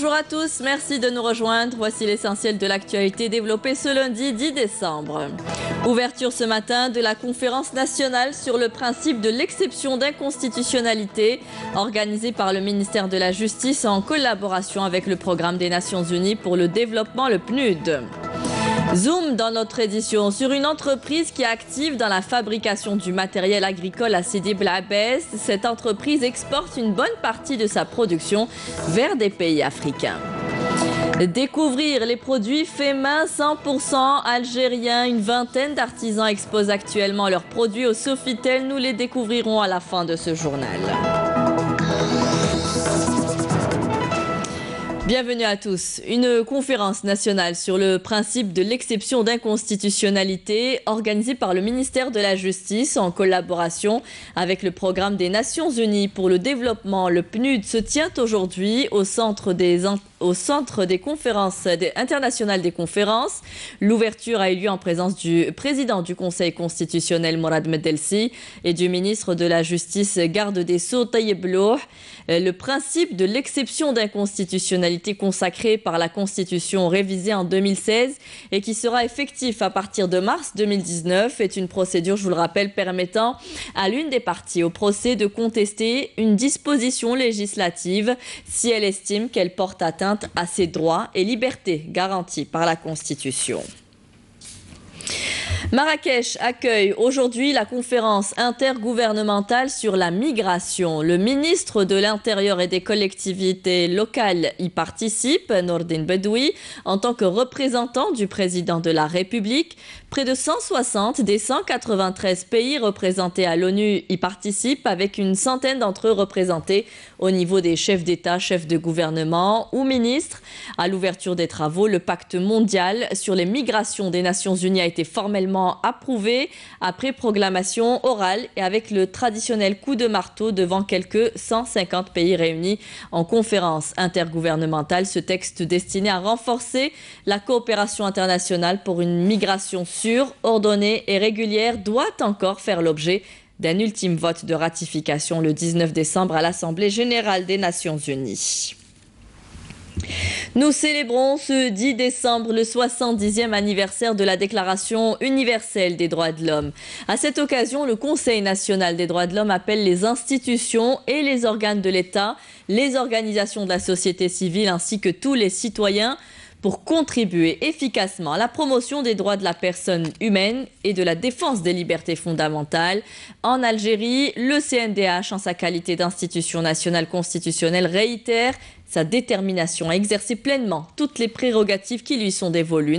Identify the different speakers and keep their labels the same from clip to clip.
Speaker 1: Bonjour à tous, merci de nous rejoindre. Voici l'essentiel de l'actualité développée ce lundi 10 décembre. Ouverture ce matin de la conférence nationale sur le principe de l'exception d'inconstitutionnalité organisée par le ministère de la Justice en collaboration avec le programme des Nations Unies pour le développement, le PNUD. Zoom dans notre édition sur une entreprise qui est active dans la fabrication du matériel agricole à Sidi Blabès. Cette entreprise exporte une bonne partie de sa production vers des pays africains. Découvrir les produits faits main 100% algériens. Une vingtaine d'artisans exposent actuellement leurs produits au Sofitel. Nous les découvrirons à la fin de ce journal. Bienvenue à tous. Une conférence nationale sur le principe de l'exception d'inconstitutionnalité organisée par le ministère de la Justice en collaboration avec le programme des Nations Unies pour le développement, le PNUD, se tient aujourd'hui au centre des au centre des conférences internationales des conférences. L'ouverture a eu lieu en présence du président du Conseil constitutionnel Morad Medelsi et du ministre de la Justice garde des Sceaux Tayyip Le principe de l'exception d'inconstitutionnalité consacré par la Constitution révisée en 2016 et qui sera effectif à partir de mars 2019 est une procédure, je vous le rappelle, permettant à l'une des parties au procès de contester une disposition législative si elle estime qu'elle porte atteinte à ses droits et libertés garantis par la Constitution. Marrakech accueille aujourd'hui la conférence intergouvernementale sur la migration. Le ministre de l'Intérieur et des collectivités locales y participe, Nordin Bedoui, en tant que représentant du président de la République. Près de 160 des 193 pays représentés à l'ONU y participent, avec une centaine d'entre eux représentés au niveau des chefs d'État, chefs de gouvernement ou ministres. À l'ouverture des travaux, le pacte mondial sur les migrations des Nations Unies a été formellement approuvé après proclamation orale et avec le traditionnel coup de marteau devant quelques 150 pays réunis en conférence intergouvernementale. Ce texte destiné à renforcer la coopération internationale pour une migration sûre, ordonnée et régulière doit encore faire l'objet d'un ultime vote de ratification le 19 décembre à l'Assemblée générale des Nations unies. Nous célébrons ce 10 décembre le 70e anniversaire de la Déclaration universelle des droits de l'homme. À cette occasion, le Conseil national des droits de l'homme appelle les institutions et les organes de l'État, les organisations de la société civile ainsi que tous les citoyens pour contribuer efficacement à la promotion des droits de la personne humaine et de la défense des libertés fondamentales. En Algérie, le CNDH, en sa qualité d'institution nationale constitutionnelle, réitère sa détermination à exercer pleinement toutes les prérogatives qui lui sont dévolues.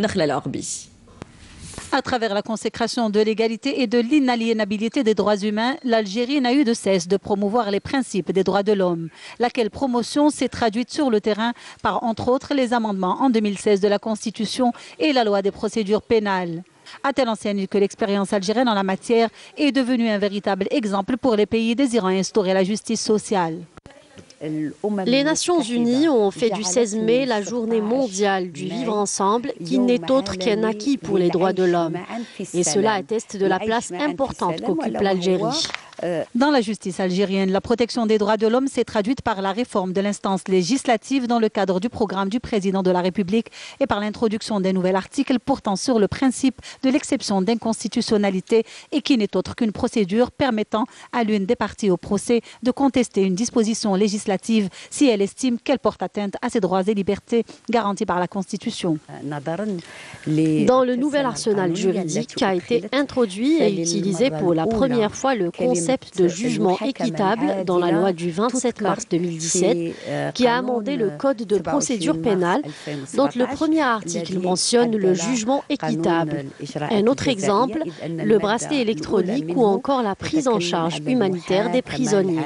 Speaker 2: À travers la consécration de l'égalité et de l'inaliénabilité des droits humains, l'Algérie n'a eu de cesse de promouvoir les principes des droits de l'homme, laquelle promotion s'est traduite sur le terrain par, entre autres, les amendements en 2016 de la Constitution et la loi des procédures pénales. A-t-elle enseigné que l'expérience algérienne en la matière est devenue un véritable exemple pour les pays désirant instaurer la justice sociale
Speaker 3: les Nations Unies ont fait du 16 mai la journée mondiale du vivre ensemble qui n'est autre qu'un acquis pour les droits de l'homme. Et cela atteste de la place importante qu'occupe l'Algérie.
Speaker 2: Euh, dans la justice algérienne, la protection des droits de l'homme s'est traduite par la réforme de l'instance législative dans le cadre du programme du président de la République et par l'introduction d'un nouvel article portant sur le principe de l'exception d'inconstitutionnalité et qui n'est autre qu'une procédure permettant à l'une des parties au procès de contester une disposition législative si elle estime qu'elle porte atteinte à ses droits et libertés garantis par la Constitution.
Speaker 3: Dans le nouvel arsenal juridique a été introduit et utilisé pour la première fois le concept de jugement équitable dans la loi du 27 mars 2017 euh, qui a amendé le Code de procédure pénale dont le premier article mentionne le jugement équitable. Un autre exemple, le bracelet électronique ou encore la prise en charge humanitaire des prisonniers.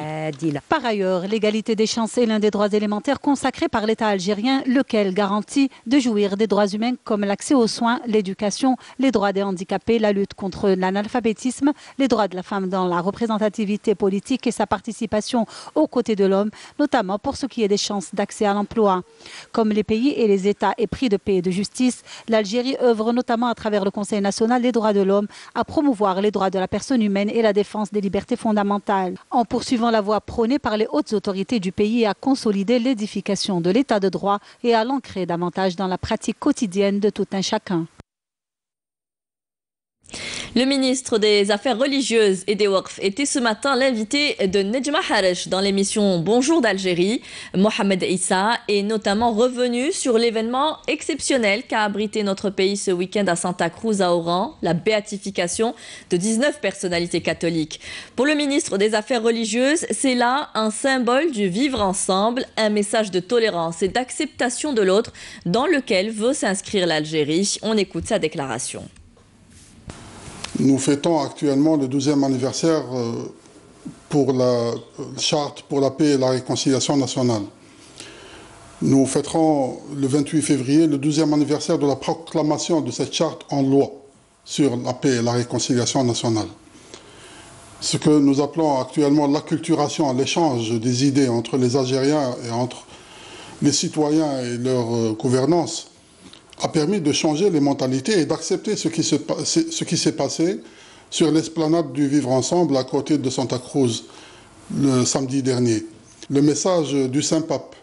Speaker 2: Par ailleurs, l'égalité des chances est l'un des droits élémentaires consacrés par l'État algérien, lequel garantit de jouir des droits humains comme l'accès aux soins, l'éducation, les droits des handicapés, la lutte contre l'analphabétisme, les droits de la femme dans la représentation représentativité politique et sa participation aux côtés de l'homme, notamment pour ce qui est des chances d'accès à l'emploi. Comme les pays et les États épris de paix et de justice, l'Algérie œuvre notamment à travers le Conseil national des droits de l'homme à promouvoir les droits de la personne humaine et la défense des libertés fondamentales, en poursuivant la voie prônée par les hautes autorités du pays à consolider l'édification de l'état de droit et à l'ancrer davantage dans la pratique quotidienne de tout un chacun.
Speaker 1: Le ministre des Affaires religieuses et des était ce matin l'invité de Nejma Harish dans l'émission Bonjour d'Algérie. Mohamed Issa est notamment revenu sur l'événement exceptionnel qu'a abrité notre pays ce week-end à Santa Cruz à Oran, la béatification de 19 personnalités catholiques. Pour le ministre des Affaires religieuses, c'est là un symbole du vivre ensemble, un message de tolérance et d'acceptation de l'autre dans lequel veut s'inscrire l'Algérie. On écoute sa déclaration.
Speaker 4: Nous fêtons actuellement le 12e anniversaire euh, pour la euh, charte pour la paix et la réconciliation nationale. Nous fêterons le 28 février le 12e anniversaire de la proclamation de cette charte en loi sur la paix et la réconciliation nationale. Ce que nous appelons actuellement l'acculturation, l'échange des idées entre les Algériens et entre les citoyens et leur euh, gouvernance a permis de changer les mentalités et d'accepter ce qui s'est passé sur l'esplanade du Vivre Ensemble à côté de Santa Cruz le samedi dernier. Le message du Saint-Pape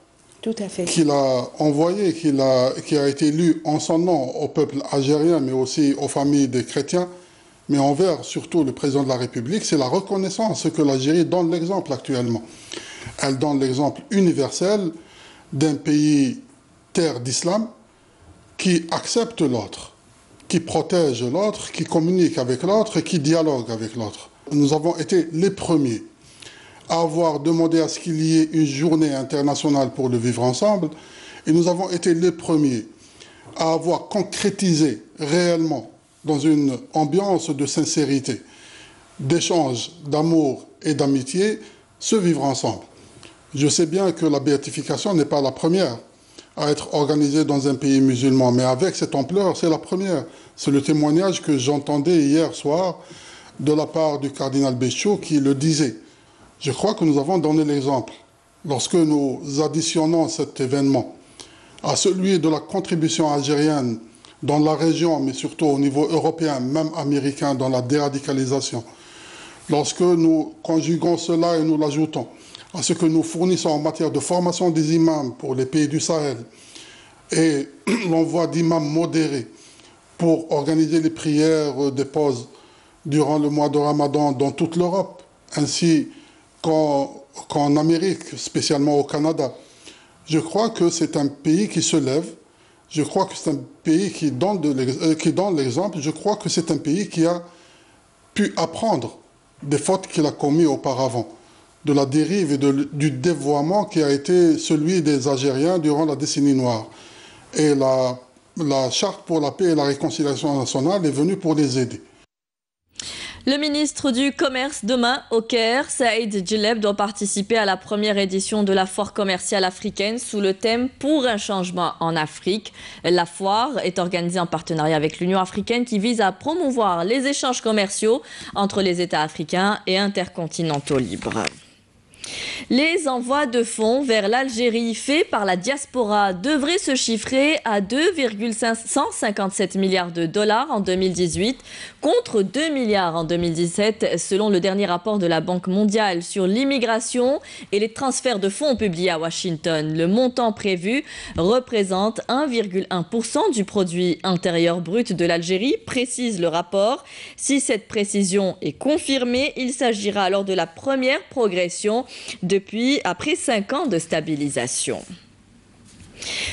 Speaker 4: qu'il a envoyé, a, qui a été lu en son nom au peuple algérien, mais aussi aux familles des chrétiens, mais envers surtout le président de la République, c'est la reconnaissance que l'Algérie donne l'exemple actuellement. Elle donne l'exemple universel d'un pays terre d'islam, qui accepte l'autre, qui protège l'autre, qui communique avec l'autre qui dialogue avec l'autre. Nous avons été les premiers à avoir demandé à ce qu'il y ait une journée internationale pour le vivre ensemble et nous avons été les premiers à avoir concrétisé réellement dans une ambiance de sincérité, d'échange, d'amour et d'amitié, ce vivre ensemble. Je sais bien que la béatification n'est pas la première à être organisé dans un pays musulman. Mais avec cette ampleur, c'est la première. C'est le témoignage que j'entendais hier soir de la part du cardinal Béchaud qui le disait. Je crois que nous avons donné l'exemple. Lorsque nous additionnons cet événement à celui de la contribution algérienne dans la région, mais surtout au niveau européen, même américain, dans la déradicalisation, lorsque nous conjuguons cela et nous l'ajoutons à ce que nous fournissons en matière de formation des imams pour les pays du Sahel et l'envoi d'imams modérés pour organiser les prières des pauses durant le mois de Ramadan dans toute l'Europe, ainsi qu'en Amérique, spécialement au Canada. Je crois que c'est un pays qui se lève, je crois que c'est un pays qui donne euh, l'exemple, je crois que c'est un pays qui a pu apprendre des fautes qu'il a commises auparavant de la dérive et du dévoiement qui a été celui des Algériens durant la décennie noire. Et la, charte pour la paix et la réconciliation nationale est venue pour les aider.
Speaker 1: Le ministre du Commerce demain au Caire, Saïd Djileb, doit participer à la première édition de la foire commerciale africaine sous le thème Pour un changement en Afrique. La foire est organisée en partenariat avec l'Union africaine qui vise à promouvoir les échanges commerciaux entre les États africains et intercontinentaux libres. Les envois de fonds vers l'Algérie faits par la diaspora devraient se chiffrer à 2,557 milliards de dollars en 2018 contre 2 milliards en 2017 selon le dernier rapport de la Banque mondiale sur l'immigration et les transferts de fonds publiés à Washington. Le montant prévu représente 1,1% du produit intérieur brut de l'Algérie, précise le rapport. Si cette précision est confirmée, il s'agira alors de la première progression depuis après cinq ans de stabilisation.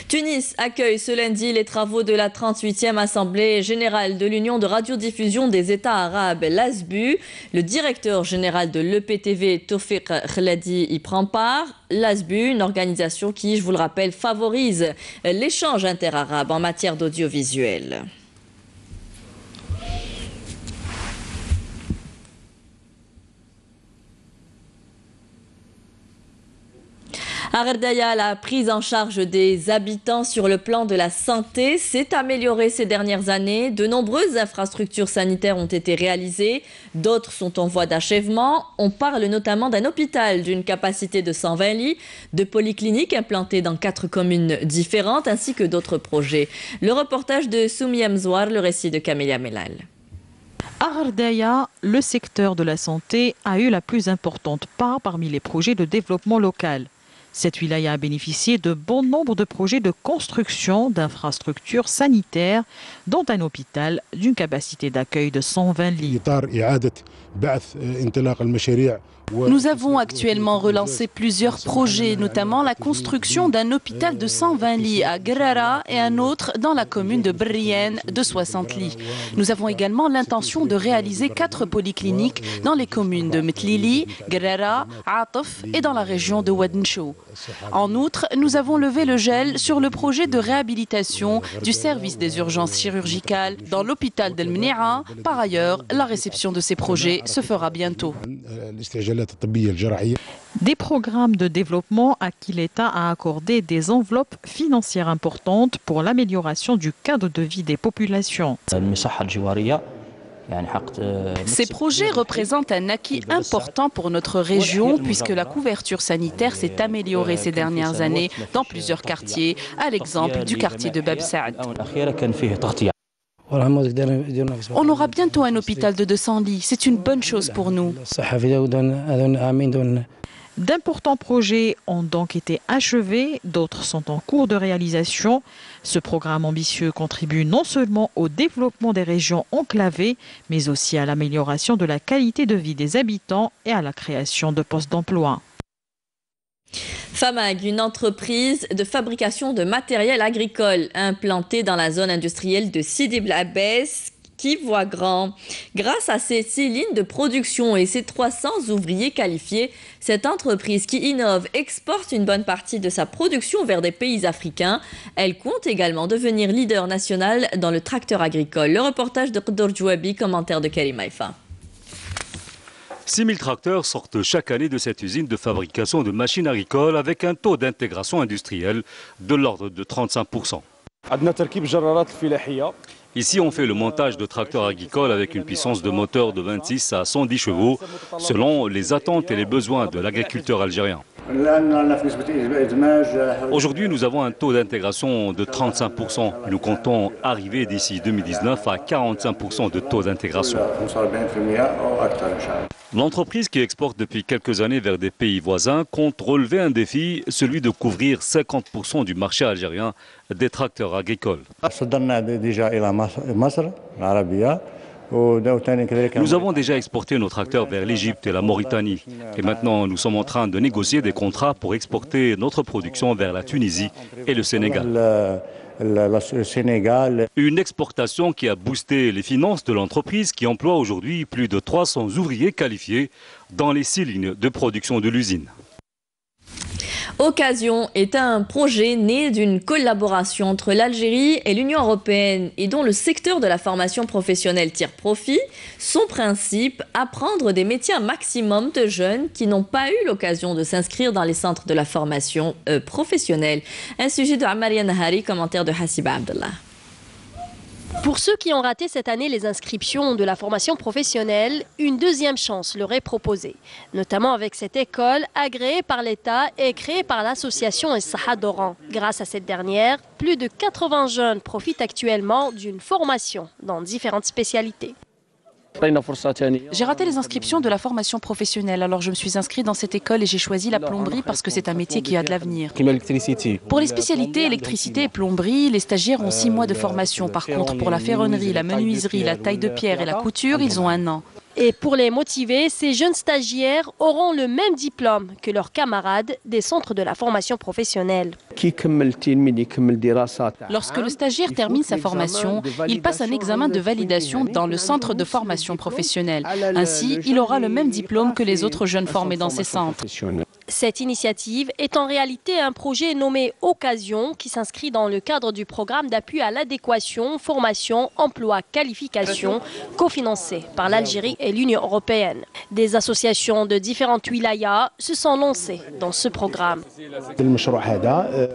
Speaker 1: Tunis accueille ce lundi les travaux de la 38e Assemblée générale de l'Union de radiodiffusion des États arabes, l'ASBU. Le directeur général de l'EPTV, Tofik Khladi, y prend part. L'ASBU, une organisation qui, je vous le rappelle, favorise l'échange interarabe en matière d'audiovisuel. Ardaya, la prise en charge des habitants sur le plan de la santé s'est améliorée ces dernières années. De nombreuses infrastructures sanitaires ont été réalisées, d'autres sont en voie d'achèvement. On parle notamment d'un hôpital d'une capacité de 120 lits, de polycliniques implantées dans quatre communes différentes, ainsi que d'autres projets. Le reportage de Soumi Amzouar, le récit de Camélia Melal.
Speaker 5: À Ardaya, le secteur de la santé a eu la plus importante part parmi les projets de développement local. Cette wilaya a bénéficié de bon nombre de projets de construction d'infrastructures sanitaires, dont un hôpital d'une capacité d'accueil de 120 lits.
Speaker 6: Nous avons actuellement relancé plusieurs projets, notamment la construction d'un hôpital de 120 lits à Grara et un autre dans la commune de Brien de 60 lits. Nous avons également l'intention de réaliser quatre polycliniques dans les communes de Metlili, Grara, Ataf et dans la région de Wadenshow. En outre, nous avons levé le gel sur le projet de réhabilitation du service des urgences chirurgicales dans l'hôpital d'El Mnia. Par ailleurs, la réception de ces projets se fera bientôt.
Speaker 5: Des programmes de développement à qui l'État a accordé des enveloppes financières importantes pour l'amélioration du cadre de vie des populations.
Speaker 6: Ces projets représentent un acquis important pour notre région puisque la couverture sanitaire s'est améliorée ces dernières années dans plusieurs quartiers, à l'exemple du quartier de Bab Saad. On aura bientôt un hôpital de 200 lits. C'est une bonne chose pour nous.
Speaker 5: D'importants projets ont donc été achevés, d'autres sont en cours de réalisation. Ce programme ambitieux contribue non seulement au développement des régions enclavées, mais aussi à l'amélioration de la qualité de vie des habitants et à la création de postes d'emploi.
Speaker 1: FAMAG, une entreprise de fabrication de matériel agricole implantée dans la zone industrielle de Sidi Blabès qui voit grand. Grâce à ses six lignes de production et ses 300 ouvriers qualifiés, cette entreprise qui innove exporte une bonne partie de sa production vers des pays africains. Elle compte également devenir leader national dans le tracteur agricole. Le reportage de Qdor Djouabi, commentaire de Karim Haïfa.
Speaker 7: 6 000 tracteurs sortent chaque année de cette usine de fabrication de machines agricoles avec un taux d'intégration industrielle de l'ordre de 35 Ici, on fait le montage de tracteurs agricoles avec une puissance de moteur de 26 à 110 chevaux, selon les attentes et les besoins de l'agriculteur algérien. Aujourd'hui, nous avons un taux d'intégration de 35%. Nous comptons arriver d'ici 2019 à 45% de taux d'intégration. L'entreprise qui exporte depuis quelques années vers des pays voisins compte relever un défi, celui de couvrir 50% du marché algérien des tracteurs agricoles. Nous avons déjà exporté nos tracteurs vers l'Égypte et la Mauritanie. Et maintenant, nous sommes en train de négocier des contrats pour exporter notre production vers la Tunisie et le Sénégal. Une exportation qui a boosté les finances de l'entreprise qui emploie aujourd'hui plus de 300 ouvriers qualifiés dans les six lignes de production de l'usine.
Speaker 1: Occasion est un projet né d'une collaboration entre l'Algérie et l'Union européenne et dont le secteur de la formation professionnelle tire profit. Son principe, apprendre des métiers un maximum de jeunes qui n'ont pas eu l'occasion de s'inscrire dans les centres de la formation euh, professionnelle. Un sujet de Amaria Nahari, commentaire de Hassiba Abdullah.
Speaker 3: Pour ceux qui ont raté cette année les inscriptions de la formation professionnelle, une deuxième chance leur est proposée, notamment avec cette école agréée par l'État et créée par l'association Essaha d'Oran. Grâce à cette dernière, plus de 80 jeunes profitent actuellement d'une formation dans différentes spécialités.
Speaker 6: J'ai raté les inscriptions de la formation professionnelle, alors je me suis inscrit dans cette école et j'ai choisi la plomberie parce que c'est un métier qui a de l'avenir. Pour les spécialités électricité et plomberie, les stagiaires ont six mois de formation. Par contre, pour la ferronnerie, la menuiserie, la taille de pierre et la couture, ils ont un an.
Speaker 3: Et pour les motiver, ces jeunes stagiaires auront le même diplôme que leurs camarades des centres de la formation professionnelle.
Speaker 6: Lorsque le stagiaire termine sa formation, il passe un examen de validation dans le centre de formation professionnelle. Ainsi, il aura le même diplôme que les autres jeunes formés dans ces centres.
Speaker 8: Cette initiative est en réalité un projet nommé Occasion qui s'inscrit dans le cadre du programme d'appui à l'adéquation, formation, emploi, qualification cofinancé par l'Algérie et l'Union européenne. Des associations de différentes wilayas se sont lancées dans ce programme.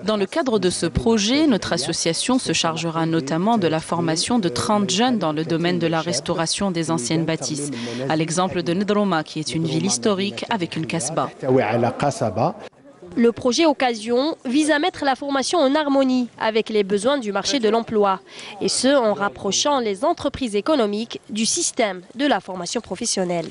Speaker 6: Dans le cadre de ce projet, notre association se chargera notamment de la formation de 30 jeunes dans le domaine de la restauration des anciennes bâtisses, à l'exemple de Nedroma qui est une ville historique avec une casbah.
Speaker 8: Le projet Occasion vise à mettre la formation en harmonie avec les besoins du marché de l'emploi, et ce en rapprochant les entreprises économiques du système de la formation professionnelle.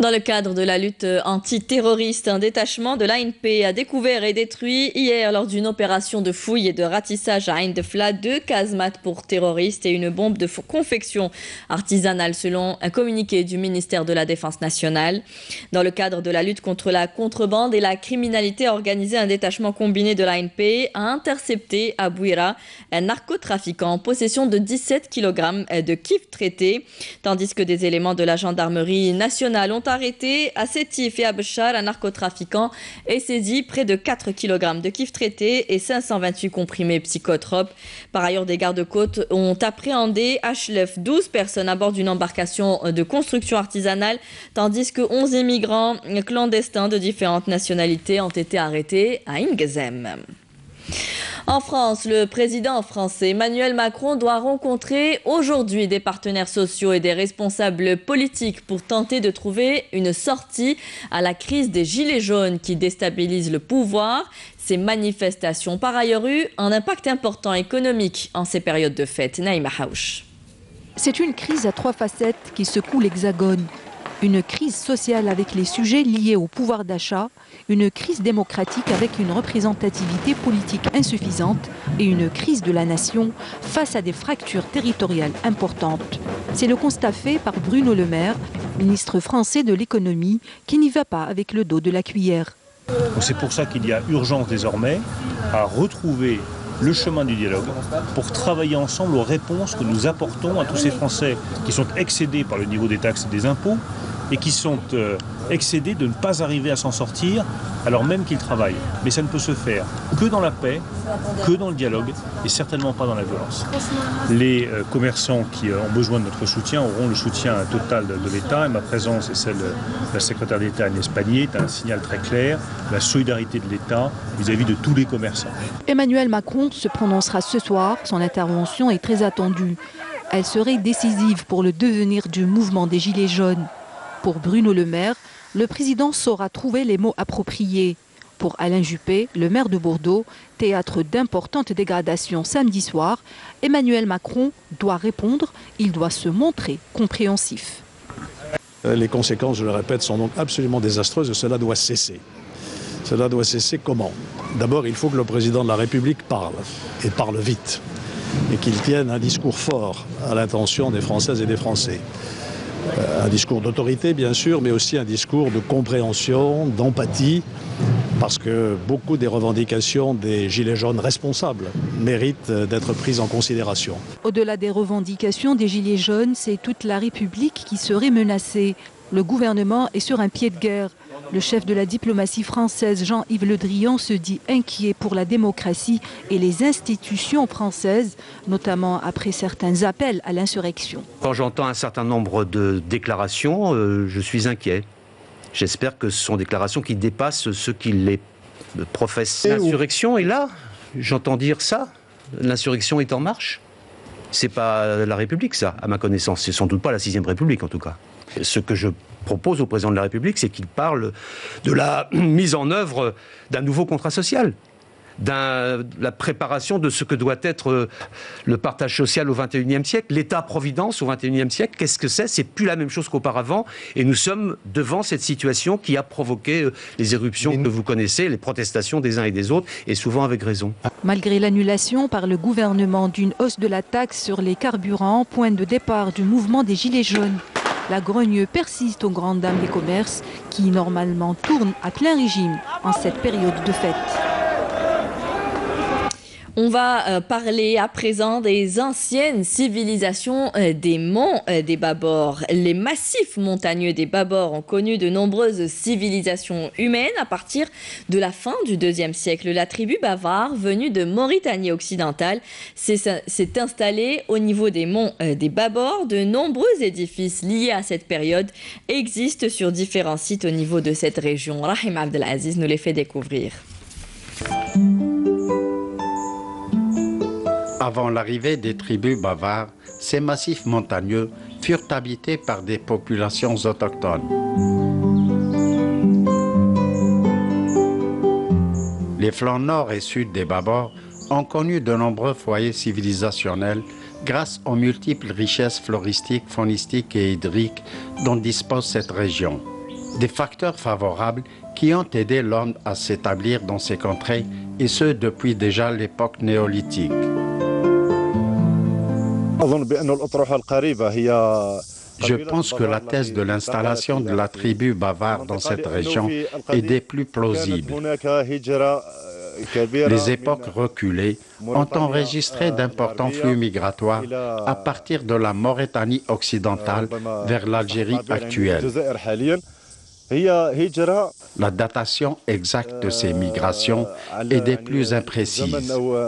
Speaker 1: Dans le cadre de la lutte antiterroriste, un détachement de l'ANP a découvert et détruit hier lors d'une opération de fouille et de ratissage à Ain de Fla deux casemates pour terroristes et une bombe de confection artisanale selon un communiqué du ministère de la Défense nationale. Dans le cadre de la lutte contre la contrebande et la criminalité organisée, un détachement combiné de l'ANP a intercepté à Bouira un narcotrafiquant en possession de 17 kg de kif traité, tandis que des éléments de la gendarmerie nationale ont arrêté à Sétif et à Béchar un narcotrafiquant et saisi près de 4 kg de kif traité et 528 comprimés psychotropes. Par ailleurs, des gardes-côtes ont appréhendé Schlef 12 personnes à bord d'une embarcation de construction artisanale, tandis que 11 immigrants clandestins de différentes nationalités ont été arrêtés à Ingezem. En France, le président français Emmanuel Macron doit rencontrer aujourd'hui des partenaires sociaux et des responsables politiques pour tenter de trouver une sortie à la crise des Gilets jaunes qui déstabilise le pouvoir. Ces manifestations, par ailleurs, eu un impact important économique en ces périodes de fête. Naïma Haouch.
Speaker 9: C'est une crise à trois facettes qui secoue l'Hexagone. Une crise sociale avec les sujets liés au pouvoir d'achat, une crise démocratique avec une représentativité politique insuffisante et une crise de la nation face à des fractures territoriales importantes. C'est le constat fait par Bruno Le Maire, ministre français de l'économie, qui n'y va pas avec le dos de la cuillère.
Speaker 10: C'est pour ça qu'il y a urgence désormais à retrouver le chemin du dialogue pour travailler ensemble aux réponses que nous apportons à tous ces Français qui sont excédés par le niveau des taxes et des impôts et qui sont euh, excédés de ne pas arriver à s'en sortir alors même qu'ils travaillent. Mais ça ne peut se faire que dans la paix, que dans le dialogue et certainement pas dans la violence. Les euh, commerçants qui euh, ont besoin de notre soutien auront le soutien total de, l'État et ma présence et celle de la secrétaire d'État Agnès Pannier est un signal très clair la solidarité de l'État vis-à-vis de tous les commerçants.
Speaker 9: Emmanuel Macron se prononcera ce soir. Son intervention est très attendue. Elle serait décisive pour le devenir du mouvement des Gilets jaunes. Pour Bruno Le Maire, le président saura trouver les mots appropriés. Pour Alain Juppé, le maire de Bordeaux, théâtre d'importantes dégradations samedi soir, Emmanuel Macron doit répondre, il doit se montrer compréhensif.
Speaker 11: Euh, les conséquences, je le répète, sont donc absolument désastreuses et cela doit cesser. Cela doit cesser comment? D'abord, il faut que le président de la République parle, et parle vite, et qu'il tienne un discours fort à l'intention des Françaises et des Français. Euh, un discours d'autorité, bien sûr, mais aussi un discours de compréhension, d'empathie, parce que beaucoup des revendications des Gilets jaunes responsables méritent d'être prises en considération.
Speaker 9: Au-delà des revendications des Gilets jaunes, c'est toute la République qui serait menacée. Le gouvernement est sur un pied de guerre. Le chef de la diplomatie française, Jean-Yves Le Drian, se dit inquiet pour la démocratie et les institutions françaises, notamment après certains appels à l'insurrection.
Speaker 12: Quand j'entends un certain nombre de déclarations, euh, je suis inquiet. J'espère que ce sont des déclarations qui dépassent ce qui les professent. L'insurrection est là. J'entends dire ça. L'insurrection est en marche. C'est pas la République, ça, à ma connaissance. C'est sans doute pas la sixième République, en tout cas. Ce que je propose au président de la République, c'est qu'il parle de la mise en œuvre d'un nouveau contrat social de la préparation de ce que doit être euh, le partage social au XXIe siècle, l'État-providence au XXIe siècle. Qu'est-ce que c'est? C'est plus la même chose qu'auparavant. Et nous sommes devant cette situation qui a provoqué euh, les éruptions que vous connaissez, les protestations des uns et des autres, et souvent avec raison.
Speaker 9: Malgré l'annulation par le gouvernement d'une hausse de la taxe sur les carburants, point de départ du mouvement des Gilets jaunes. La grogne persiste aux grandes dames des commerces qui normalement tournent à plein régime en cette période de fête.
Speaker 1: On va euh, parler à présent des anciennes civilisations euh, des monts euh, des Babors. Les massifs montagneux des Babors ont connu de nombreuses civilisations humaines à partir de la fin du deuxième siècle. La tribu bavare, venue de Mauritanie occidentale, s'est installée au niveau des monts des Babors. De nombreux édifices liés à cette période existent sur différents sites au niveau de cette région. Rahim Abdelaziz nous les fait découvrir.
Speaker 13: Avant l'arrivée des tribus bavares, ces massifs montagneux furent habités par des populations autochtones. Les flancs nord et sud des Babors ont connu de nombreux foyers civilisationnels grâce aux multiples richesses floristiques, faunistiques et hydriques dont dispose cette région. Des facteurs favorables qui ont aidé l'homme à s'établir dans ces contrées, et ce depuis déjà l'époque néolithique. Je pense que la thèse de l'installation de la tribu bavare dans cette région est des plus plausibles. Les époques reculées ont enregistré d'importants flux migratoires à partir de la Mauritanie occidentale vers l'Algérie actuelle. La datation exacte de ces migrations est des plus imprécises.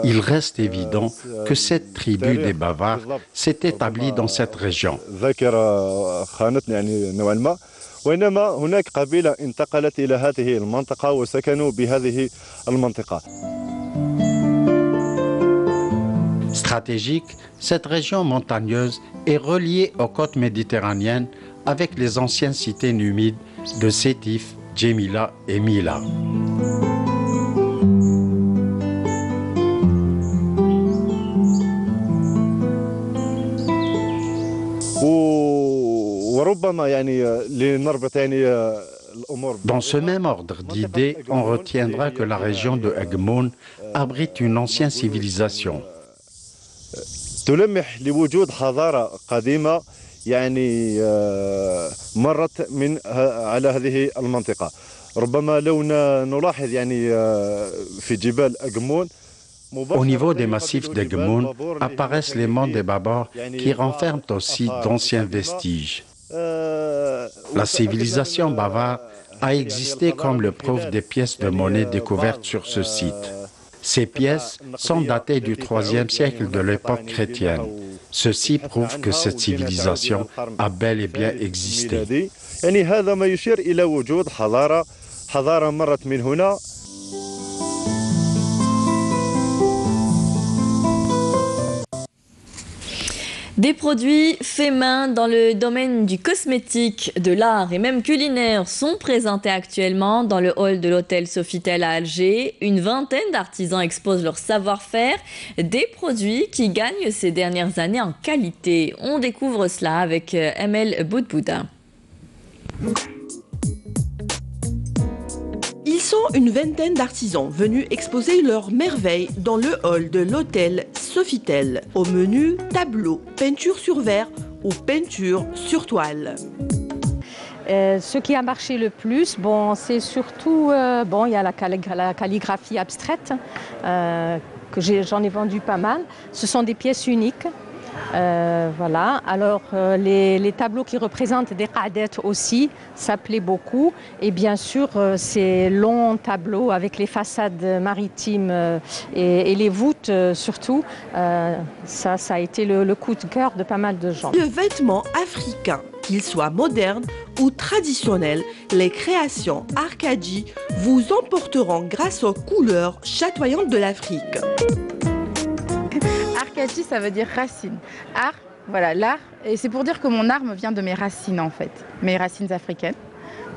Speaker 13: Il reste évident que cette tribu des Bavars s'est établie dans cette région. Stratégique, cette région montagneuse est reliée aux côtes méditerranéennes avec les anciennes cités numides de Sétif, Djemila et Mila. Dans ce même ordre d'idées, on retiendra que la région de Egmoun abrite une ancienne civilisation. يعني مرت من على هذه المنطقة ربما لو نلاحظ يعني في جبال أقمون Au niveau des massifs d'Egmoun apparaissent les monts des Babors qui renferment aussi d'anciens vestiges. La civilisation bavare a existé comme le prouvent des pièces de monnaie découvertes sur ce site. Ces pièces sont datées du IIIe siècle de l'époque chrétienne. Ceci prouve que cette civilisation a bel et bien existé.
Speaker 1: Des produits faits main dans le domaine du cosmétique, de l'art et même culinaire sont présentés actuellement dans le hall de l'hôtel Sofitel à Alger. Une vingtaine d'artisans exposent leur savoir-faire, des produits qui gagnent ces dernières années en qualité. On découvre cela avec euh, Emel Boudbouda.
Speaker 14: Ils sont une vingtaine d'artisans venus exposer leurs merveilles dans le hall de l'hôtel Sofitel. Au menu, tableau, peinture sur verre ou peinture sur toile.
Speaker 15: Euh, ce qui a marché le plus, bon, c'est surtout, euh, bon, y a la, calligraphie abstraite, euh, que j'en ai vendu pas mal. Ce sont des pièces uniques euh, voilà. Alors, euh, les, tableaux qui représentent des cadettes aussi, ça plaît beaucoup. Et bien sûr, euh, ces longs tableaux avec les façades maritimes et, les voûtes surtout, ça, ça a été le, le coup de cœur de pas mal de gens.
Speaker 14: Le vêtement africain, qu'il soit moderne ou traditionnel, les créations Arcadie vous emporteront grâce aux couleurs chatoyantes de l'Afrique.
Speaker 16: Arcadie, ça veut dire racine. Art, voilà, l'art. Et c'est pour dire que mon art me vient de mes racines, en fait, mes racines africaines,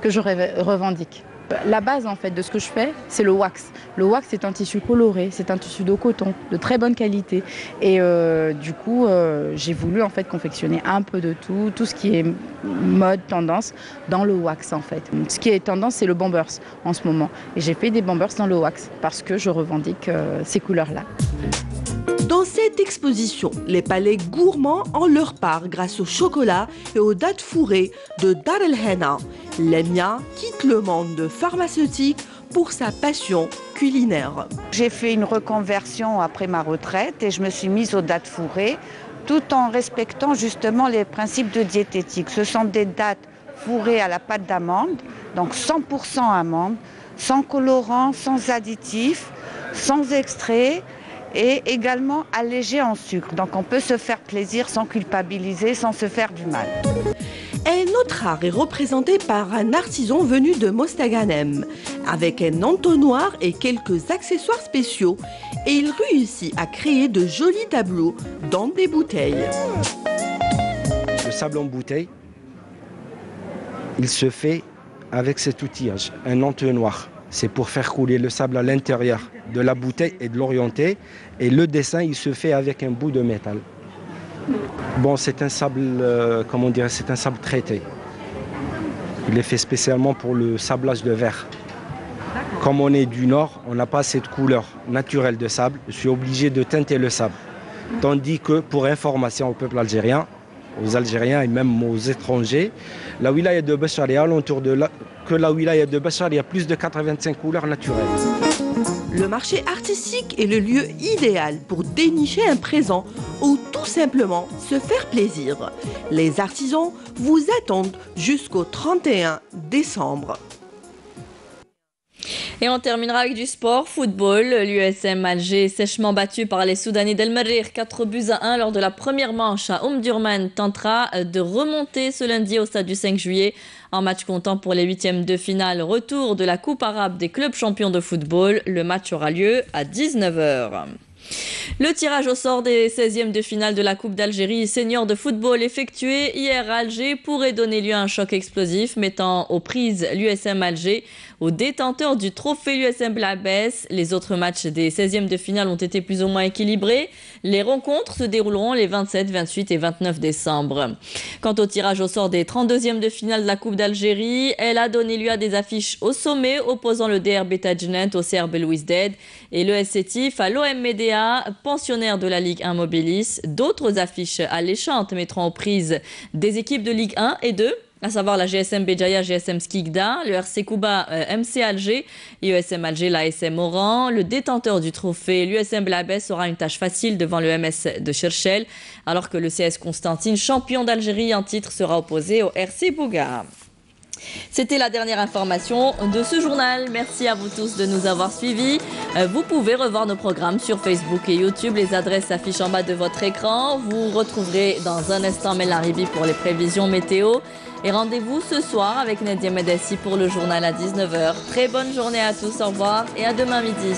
Speaker 16: que je revendique. La base en fait de ce que je fais, c'est le wax. Le wax c'est un tissu coloré, c'est un tissu de coton de très bonne qualité. Et euh, du coup, euh, j'ai voulu en fait confectionner un peu de tout, tout ce qui est mode, tendance, dans le wax en fait. Ce qui est tendance, c'est le bombers en ce moment. Et j'ai fait des bombers dans le wax parce que je revendique euh, ces couleurs-là.
Speaker 14: Cette exposition, les palais gourmands ont leur part grâce au chocolat et aux dates fourrées de Dar el Henna. Les miens quittent le monde pharmaceutique pour sa passion culinaire.
Speaker 17: J'ai fait une reconversion après ma retraite et je me suis mise aux dates fourrées tout en respectant justement les principes de diététique. Ce sont des dates fourrées à la pâte d'amande, donc 100% amande, sans colorant, sans additifs, sans extrait et également allégées en sucre. Donc on peut se faire plaisir sans culpabiliser, sans se faire du mal.
Speaker 14: Un autre art est représenté par un artisan venu de Mostaganem, avec un entonnoir et quelques accessoires spéciaux, et il réussit à créer de jolis tableaux dans des bouteilles.
Speaker 18: Le sable en bouteille, il se fait avec cet outillage, un entonnoir. C'est pour faire couler le sable à l'intérieur de la bouteille et de l'orienter. Et le dessin, il se fait avec un bout de métal. Bon, c'est un sable, euh, comment dire, c'est un sable traité. Il est fait spécialement pour le sablage de verre. Comme on est du nord, on n'a pas cette couleur naturelle de sable. Je suis obligé de teinter le sable. Tandis que, pour information au peuple algérien, aux Algériens et même aux étrangers, la wilaya de Bachar et alentour de la, que la wilaya de Bachar, il y a plus de 85 couleurs naturelles.
Speaker 14: Le marché artistique est le lieu idéal pour dénicher un présent ou tout simplement se faire plaisir. Les artisans vous attendent jusqu'au 31 décembre.
Speaker 1: Et on terminera avec du sport, football. L'USM Alger, sèchement battu par les Soudanais d'El Marir, 4 buts à 1 lors de la première manche à Omdurman, tentera de remonter ce lundi au stade du 5 juillet. En match comptant pour les huitièmes de finale, retour de la Coupe arabe des clubs champions de football. Le match aura lieu à 19h. Le tirage au sort des 16e de finale de la Coupe d'Algérie senior de football effectué hier à Alger pourrait donner lieu à un choc explosif mettant aux prises l'USM Alger au détenteur du trophée l'USM Blabès. Les autres matchs des 16e de finale ont été plus ou moins équilibrés. Les rencontres se dérouleront les 27, 28 et 29 décembre. Quant au tirage au sort des 32e de finale de la Coupe d'Algérie, elle a donné lieu à des affiches au sommet opposant le DRB Tajnet au CRB Louis Dead et le SCTIF à l'OM Médéa, pensionnaire de la Ligue 1 Mobilis. D'autres affiches alléchantes mettront en prise des équipes de Ligue 1 et 2 à savoir la GSM Béjaïa, GSM Skigda, le RC Kuba, euh, MC Alger, USM Alger, l'ASM Oran. Le détenteur du trophée, l'USM Blabès, aura une tâche facile devant le MS de Cherchel, alors que le CS Constantine, champion d'Algérie en titre, sera opposé au RC Bouga. C'était la dernière information de ce journal. Merci à vous tous de nous avoir suivis. Euh, vous pouvez revoir nos programmes sur Facebook et YouTube. Les adresses s'affichent en bas de votre écran. Vous retrouverez dans un instant Melaribi pour les prévisions météo. Et rendez-vous ce soir avec Nadia Medessi pour le journal à 19h. Très bonne journée à tous, au revoir et à demain midi.